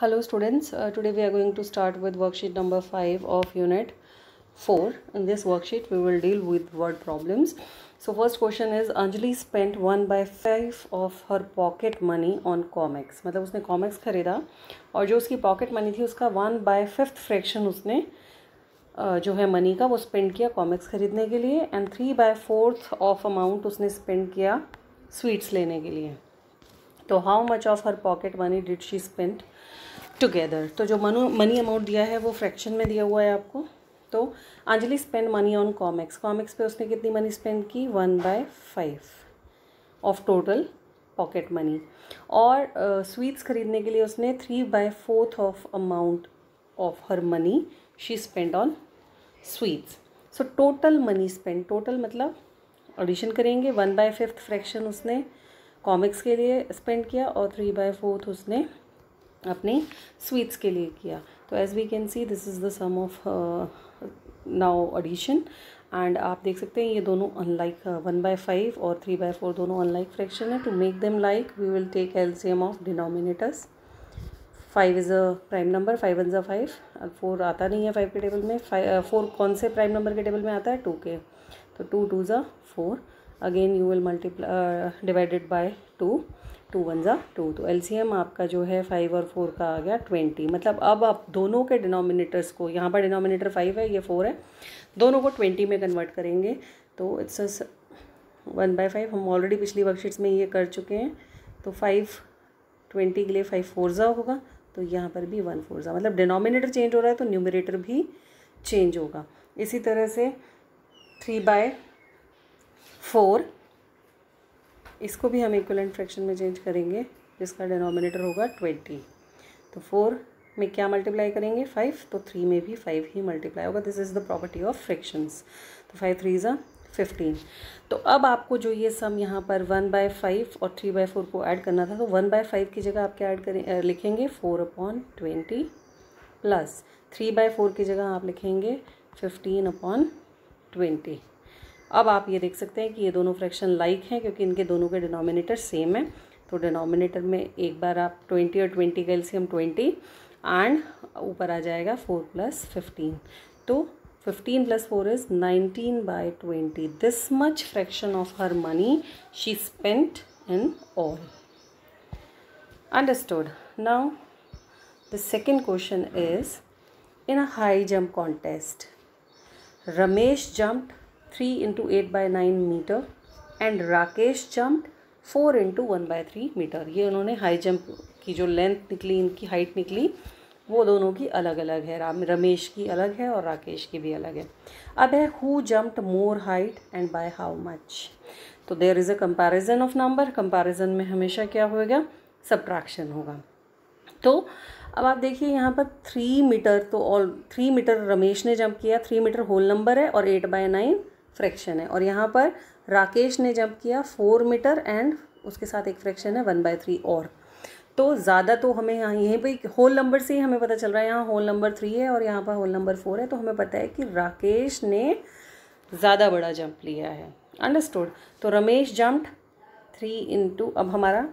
Hello students, uh, today we are going to start with worksheet number 5 of unit 4. In this worksheet we will deal with word problems. So first question is Anjali spent 1 by 5 of her pocket money on comics. मतलब उसने comics खरीदा और जो उसकी pocket money थी उसका 1 by 5th fraction उसने uh, जो है मनी का वो स्पेंड किया कॉमिक्स ख़रीदने के लिए and three by fourth of amount उसने स्पेंड किया स्वीट्स लेने के लिए तो how much of her pocket money did she spend together तो जो मनो मनी अमाउंट दिया है वो फ्रैक्शन में दिया हुआ है आपको। तो Anjali spend money on comics comics पे उसने कितनी मनी स्पेंड की? One by five of total pocket money और स्वीट्स uh, खरीदने के लिए उसने three by fourth of amount of her money she spend on sweets so total money spend total मतलब ऑडिशन करेंगे। वन बाय फिफ्थ फ्रैक्शन उसने comics के लिए स्पेंड किया और थ्री बाय फोर्थ उसने अपने स्वीट्स के लिए किया। तो as we can see this is the sum of now addition and आप देख सकते हैं ये दोनों अनलाइक वन बाय फाइव और थ्री बाय फोर दोनों अनलाइक फ्रैक्शन है। To make them like we will take L C M of denominators five is a prime number five one ज़ा फाइव फोर आता नहीं है फाइव के table में. Five four कौन से प्राइम नंबर के टेबल में आता है? टू के. तो टू टू ज़ा four again you will multiply divided by two two one ज़ा टू तो एलसीएम आपका जो है फाइव और फोर का आ गया ट्वेंटी मतलब अब आप दोनों के डिनोमिनेटर्स को, यहाँ पर डिनोमिनेटर फाइव है, ये फोर है, दोनों को ट्वेंटी में कन्वर्ट करेंगे. तो इट्स वन बाय फाइव हम ऑलरेडी पिछली वर्कशीट्स में ये कर चुके हैं. तो फाइव ट्वेंटी के लिए फाइव फोर ज़ा होगा. तो यहाँ पर भी वन फोर ज़ा. मतलब डिनोमिनेटर चेंज हो रहा है तो न्यूमिनेटर भी चेंज होगा. इसी तरह से थ्री बाय फोर, इसको भी हम इक्वलेंट फ्रैक्शन में चेंज करेंगे, जिसका डिनोमिनेटर होगा ट्वेंटी तो फोर में क्या मल्टीप्लाई करेंगे? फाइव तो थ्री में भी फाइव ही मल्टीप्लाई होगा. This is the property of fractions तो फाइव थ्री ज़ा फिफ्टीन तो अब आपको जो ये सम यहाँ पर वन बाय फाइव और थ्री बाय फोर को ऐड करना था तो वन बाय फाइव की जगह आप क्या ऐड करें लिखेंगे? Four upon twenty plus three by four की जगह आप लिखेंगे फिफ्टीन अपॉन ट्वेंटी अब आप ये देख सकते हैं कि ये दोनों फ्रैक्शन लाइक हैं क्योंकि इनके दोनों के डिनोमिनेटर सेम है। तो डिनोमिनेटर में एक बार आप ट्वेंटी और ट्वेंटी का एल्सियम ट्वेंटी एंड ऊपर आ जाएगा फोर प्लस फिफ्टीन तो fifteen plus four is nineteen by twenty this much fraction of her money she spent in all understood now the second question is in a high jump contest Ramesh jumped three into eight by nine metre and Rakesh jumped four into one by three metre ये उन्होंने high jump की, जो length निकली, इनकी height निकली, वो दोनों की अलग अलग है। राम, रमेश की अलग है और राकेश की भी अलग है। अब है who jumped more height and by how much तो there is a comparison of number comparison में हमेशा क्या होएगा? सब्ट्रैक्शन होगा। तो अब आप देखिए यहाँ पर थ्री मीटर तो ऑल थ्री मीटर रमेश ने जंप किया। थ्री मीटर होल नंबर है और एट बाय नाइन फ्रैक्शन है। और यहाँ पर राकेश ने जंप किया फोर मीटर एंड उसके साथ एक फ्रैक्शन है वन बाय थ्री और। तो ज़्यादा तो हमें यहाँ यहीं पर होल नंबर से ही हमें पता चल रहा है, यहाँ होल नंबर थ्री है और यहाँ पर होल नंबर फोर है। तो हमें पता है कि राकेश ने ज़्यादा बड़ा जंप लिया है। अंडरस्टूड? तो रमेश जम्प्ड थ्री इंटू, अब हमारा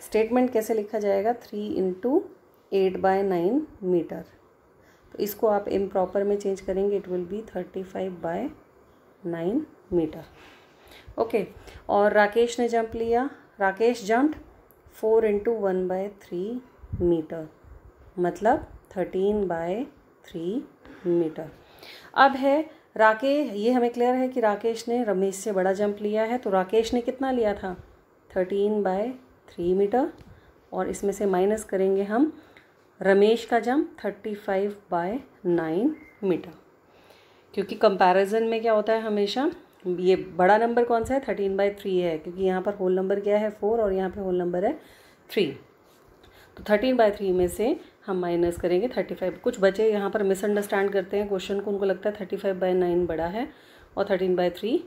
स्टेटमेंट कैसे लिखा जाएगा? Three into eight by nine metre. तो इसको आप इम प्रॉपर में चेंज करेंगे, it will be thirty five by nine metre. Okay और राकेश ने जंप लिया। Rakesh jump four into one by three metre मतलब थर्टीन बाय थ्री मीटर अब है राकेश ये हमें क्लियर है कि राकेश ने रमेश से बड़ा जंप लिया है तो राकेश ने कितना लिया था? थर्टीन बाय थ्री मीटर और इसमें से माइनस करेंगे हम रमेश का jump thirty five by nine metre क्योंकि कंपैरिजन में क्या होता है हमेशा, ये बड़ा नंबर कौन सा है? थर्टीन बाई थ्री है, क्योंकि यहाँ पर होल नंबर क्या है? फोर और यहाँ पे होल नंबर है थ्री तो थर्टीन बाई थ्री में से हम माइनस करेंगे थर्टी फाइव कुछ बच्चे यहाँ पर मिसअंडरस्टैंड करते हैं क्वेश्चन को उनको लगता है थर्टी फाइव बाई नाइन बड़ा है और थर्टीन बाई थ्री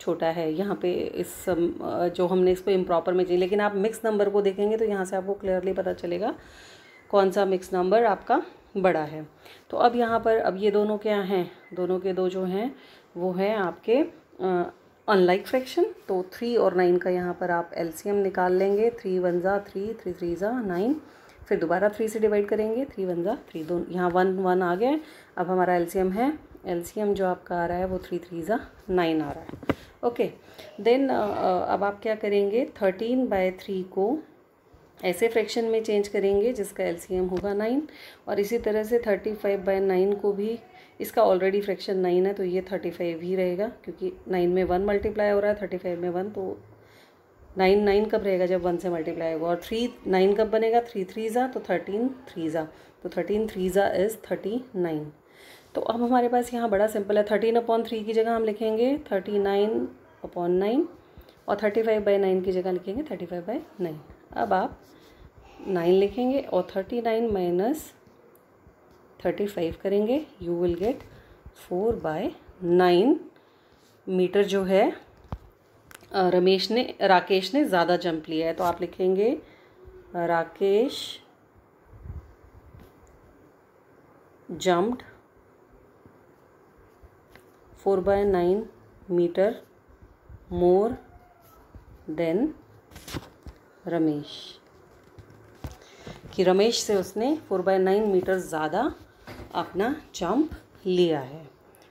छोटा है. यहाँ पे इस जो हमने इसको इम्प्रॉपर में चाहिए लेकिन आप मिक्स नंबर को देखेंगे तो यहाँ से आपको क्लियरली पता चलेगा कौन सा मिक्स नंबर आपका बड़ा है। तो अब यहाँ पर, अब ये दोनों क्या हैं? दोनों के दो जो हैं, वो हैं आपके अनलाइक फ्रैक्शन तो थ्री और नाइन का यहाँ पर आप एलसीएम निकाल लेंगे। थ्री वन ज़ा थ्री थ्री थ्री ज़ा नाइन फिर दोबारा थ्री से डिवाइड करेंगे। थ्री वन ज़ा थ्री दो, यहाँ वन वन आ गया अब हमारा एलसीएम है। एलसीएम जो आपका आ रहा है, वो थ्री थ्री ज़ा नाइन आ रहा है। ओके देन अब आप क्या करेंगे? थर्टीन बाय थ्री को ऐसे फ्रैक्शन में चेंज करेंगे जिसका एलसीएम होगा नाइन और इसी तरह से थर्टी फाइव बाई नाइन को भी इसका ऑलरेडी फ्रैक्शन नाइन है तो ये थर्टी फाइव ही रहेगा क्योंकि नाइन में वन मल्टीप्लाई हो रहा है, थर्टी फाइव में वन तो नाइन नाइन कब रहेगा जब वन से मल्टीप्लाई होगा? और थ्री नाइन कब बनेगा? थ्री थ्री ज़ा तो थर्टीन थ्री ज़ा तो थर्टीन थ्री ज़ा इज़ थर्टी नाइन। तो अब हमारे पास यहाँ बड़ा सिंपल है, थर्टीन अपॉन थ्री की जगह हम लिखेंगे, थर्टी नाइन अपॉन नाइन और थर्टी फाइव बाई नाइन की जगह लिखेंगे, थर्टी फाइव बाई नाइन अब आप नाइन लिखेंगे और thirty nine minus thirty five करेंगे। You will get four by nine metre जो है रमेश ने, राकेश ने ज़्यादा जंप लिया है। तो आप लिखेंगे, Rakesh jumped four by nine metre more than Ramesh. कि रमेश से उसने फोर बाय नाइन मीटर ज़्यादा अपना जंप लिया है।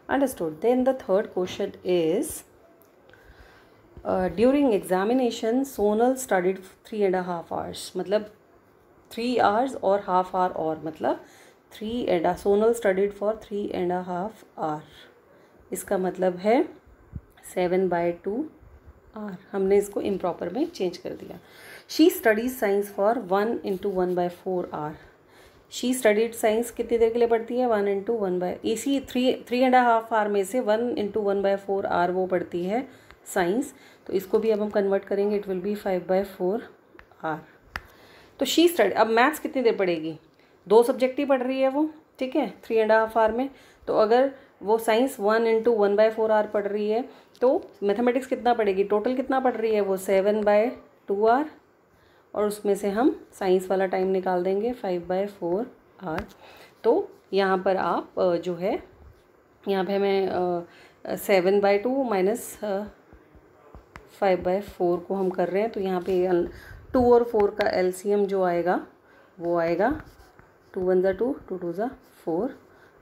Understood then the third question is during examination Sonal studied three and half hours मतलब थ्री आवर्स और हाफ़ आवर और मतलब three and Sonal studied for three and half hour इसका मतलब है सेवन बाय टू आर हमने इसको improper में चेंज कर दिया। She studies science for one into one by four hour she studied science कितनी देर के लिए पढ़ती है? वन इंटू वन बाय इसी three three and half hour में से one into one by four hour वो पढ़ती है साइंस तो इसको भी अब हम कन्वर्ट करेंगे it will be five by four hour तो शी स्टडी अब मैथ्स कितनी देर पढ़ेगी? दो सब्जेक्ट ही पढ़ रही है वो, ठीक है? थ्री एंड हाफ़ आर में. तो अगर वो science one into one by four hour पढ़ रही है तो मैथमेटिक्स कितना पढ़ेगी? टोटल कितना पढ़ रही है वो? सेवन बाय टू आर और उसमें से हम साइंस वाला टाइम निकाल देंगे फाइव बाय फोर आर तो यहाँ पर आप जो है, यहाँ पे हमें seven by two minus five by four को हम कर रहे हैं। तो यहाँ पे टू और फोर का एलसीएम जो आएगा, वो आएगा टू वन ज़ा टू टू टू ज़ा फोर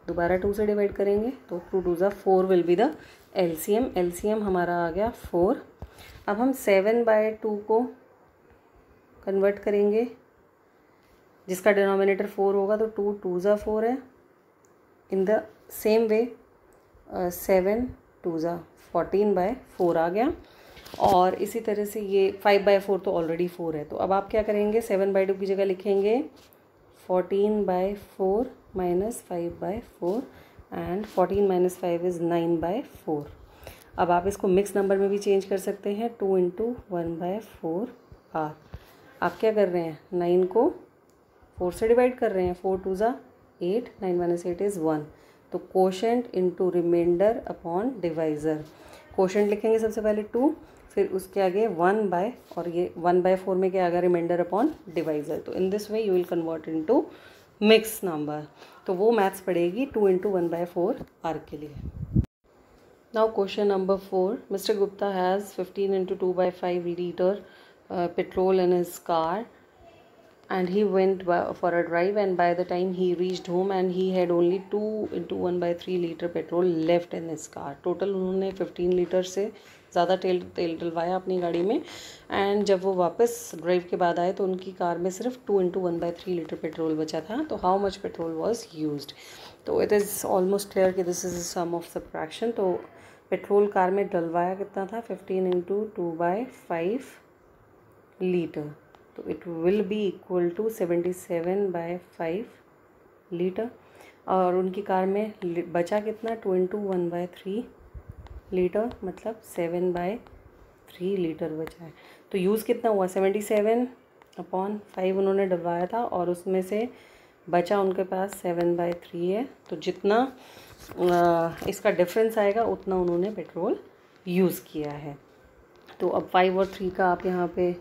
दोबारा टू से डिवाइड करेंगे तो टू टू ज़ा four will be the LCM LCM हमारा आ गया फोर अब हम सेवन बाय टू को कन्वर्ट करेंगे। जिसका डिनोमिनेटर फोर होगा तो टू टू ज़ा फोर है। In the same way seven two ज़ा फोर्टीन बाय फोर आ गया। और इसी तरह से ये फाइव बाय फोर तो ऑलरेडी फोर है। तो अब आप क्या करेंगे? सेवन बाई टू की जगह लिखेंगे। Fourteen by four minus five by four and fourteen minus five is nine by four अब आप इसको मिक्स नंबर में भी चेंज कर सकते हैं। Two into one by four hour आप क्या कर रहे हैं? नाइन को फोर से डिवाइड कर रहे हैं। फोर टू ज़ा eight, nine minus eight is one. तो quotient into remainder upon divisor quotient लिखेंगे सबसे पहले टू फिर उसके आगे वन बाय और ये वन बाय फोर में क्या आ गया? रिमाइंडर अपॉन डिवाइज़र तो in this way you will convert into mix number तो वो मैथ्स पड़ेगी two into one by four are के लिए। Now question number four mister Gupta has fifteen into two by five litre petrol in his car and he went for a drive, and by the time he reached home, and he had only 2 into 1 by 3 liter petrol left in his car. Total उन्होंने 15 litre से ज़्यादा तेल तेल डलवाया अपनी गाड़ी में and जब वो वापस ड्राइव के बाद आए तो उनकी कार में सिर्फ़ two into one by three litre petrol बचा था। तो how much petrol was use तो इट इज़ ऑलमोस्ट क्लियर कि this is sum of subtraction तो पेट्रोल कार में डलवाया कितना था? Fifteen into two by five litre तो it will be equal to seventy seven by five litre और उनकी कार में बचा कितना? Two into one by three litre मतलब सेवन बाय थ्री लीटर बचा है। तो यूज़ कितना हुआ? सेवेंटी सेवन अपॉन फाइव उन्होंने डलवाया था और उसमें से बचा उनके पास सेवन बाय थ्री है। तो जितना इसका डिफरेंस आएगा, उतना उन्होंने पेट्रोल यूज़ किया है। तो अब फाइव और थ्री का आप यहाँ पे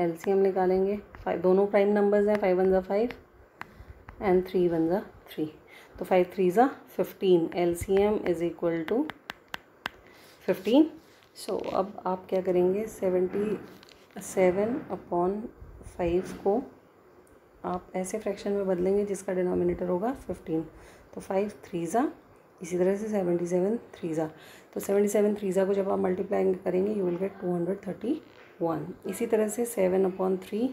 एलसीएम निकालेंगे। फाइव दोनों प्राइम नंबर्स हैं फाइव वन ज़ा फाइव एंड थ्री वन ज़ा थ्री तो फाइव थ्री ज़ा fifteen L C M is equal to fifteen so अब आप क्या करेंगे? सेवेंटी सेवन अपॉन फाइव को आप ऐसे फ्रैक्शन में बदलेंगे जिसका डिनोमिनेटर होगा फिफ्टीन तो फाइव थ्री ज़ा इसी तरह से सेवेंटी सेवन थ्री ज़ा तो सेवेंटी सेवन थ्री ज़ा को जब आप मल्टीप्लाई करेंगे you will get two hundred thirty one. इसी तरह से सेवन अपॉन थ्री।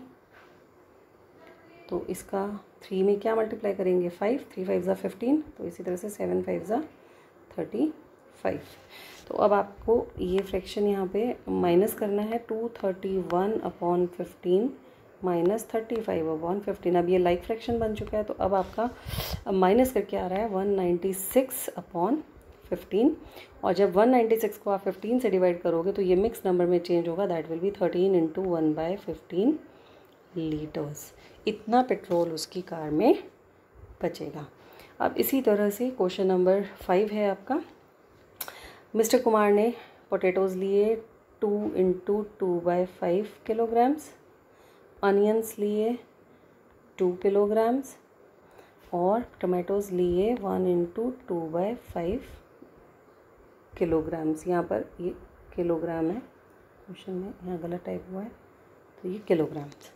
तो इसका थ्री में क्या मल्टीप्लाई करेंगे? फाइव। थ्री फाइव ज़ा फिफ्टीन। तो इसी तरह से सेवन फाइव ज़ा थर्टी फाइव। तो अब आपको ये फ्रैक्शन यहाँ पे माइनस करना है। Two thirty one upon fifteen minus thirty five upon fifteen. अब ये लाइक फ्रैक्शन बन चुका है। तो अब आपका माइनस करके आ रहा है। One ninety six upon fifteen और जब वन नाइन्टी सिक्स को आप फिफ्टीन से डिवाइड करोगे तो ये मिक्स नंबर में चेंज होगा that will be thirteen into one by fifteen litres इतना पेट्रोल उसकी कार में बचेगा। अब इसी तरह से क्वेश्चन नंबर फाइव है आपका। मिस्टर कुमार ने पोटैटोज़ लिए two into two by five kilograms onions लिए टू किलोग्राम्स और टमाटोज़ लिए one into two by five kilograms यहाँ पर ये किलोग्राम है क्वेश्चन में यहाँ गलत टाइप हुआ है तो ये किलोग्राम्स।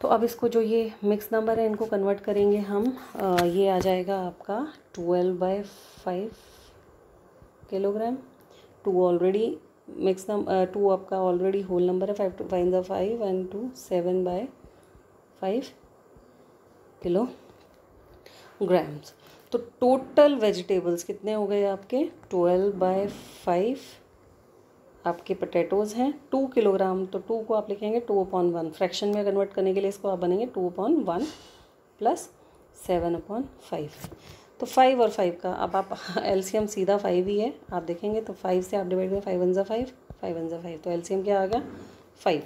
तो अब इसको जो ये मिक्स नंबर है इनको कन्वर्ट करेंगे हम। आ, ये आ जाएगा आपका twelve by five kilogram two already mix number two आपका ऑलरेडी होल नंबर है five two five the five and two seven by five kilo grams तो टोटल वेजिटेबल्स कितने हो गए आपके? ट्वेल्व बाय फाइव आपके पोटैटोज़ हैं। टू किलोग्राम तो टू को आप लिखेंगे टू अपॉन वन फ्रैक्शन में कन्वर्ट करने के लिए इसको आप बनेंगे two upon one plus seven upon five तो फाइव और फाइव का, अब आप एलसीएम सीधा फाइव ही है। आप देखेंगे तो फाइव से आप डिवाइड करें फाइव वन ज़ा फाइव फाइव वन ज़ा फाइव तो एलसीएम क्या आ गया? फाइव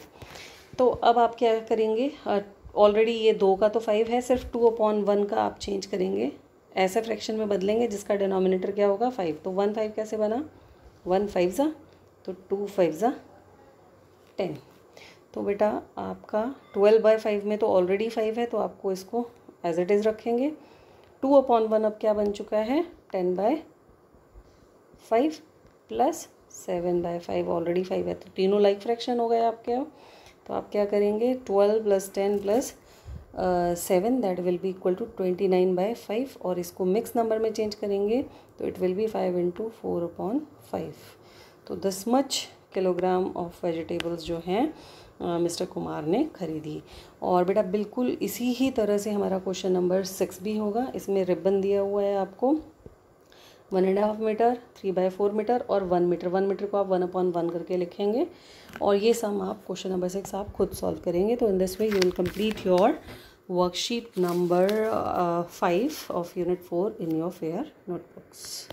तो अब आप क्या करेंगे? ऑलरेडी ये दो का तो फाइव है, सिर्फ़ टू अपॉन वन का आप चेंज करेंगे। ऐसे फ्रैक्शन में बदलेंगे, जिसका डिनोमिनेटर क्या होगा? फाइव तो वन फाइव कैसे बना? वन फाइव ज़ा तो टू फाइव ज़ा टेन तो बेटा, आपका ट्वेल्व बाई फाइव में तो ऑलरेडी फाइव है तो आपको इसको एज इट इज़ रखेंगे. टू अपॉन वन अब क्या बन चुका है? Ten by five plus seven by five already five है. तो तीनों लाइक फ्रैक्शन हो गए आपके अब. तो आप क्या करेंगे? Twelve plus ten plus seven that will be equal to twenty nine by five और इसको मिक्स नंबर में चेंज करेंगे तो it will be five into four upon five तो this much kilogram of vegetables जो हैं मिस्टर कुमार ने खरीदी। और बेटा बिल्कुल इसी ही तरह से हमारा क्वेश्चन नंबर सिक्स भी होगा। इसमें रिबन दिया हुआ है आपको। One and half metre, three by four metre और वन मीटर। वन मीटर को आप वन अपॉन वन करके लिखेंगे और ये सम आप क्वेश्चन नंबर सिक्स आप खुद सॉल्व करेंगे। तो in this way you will complete your worksheet number five of unit four in your fair notebooks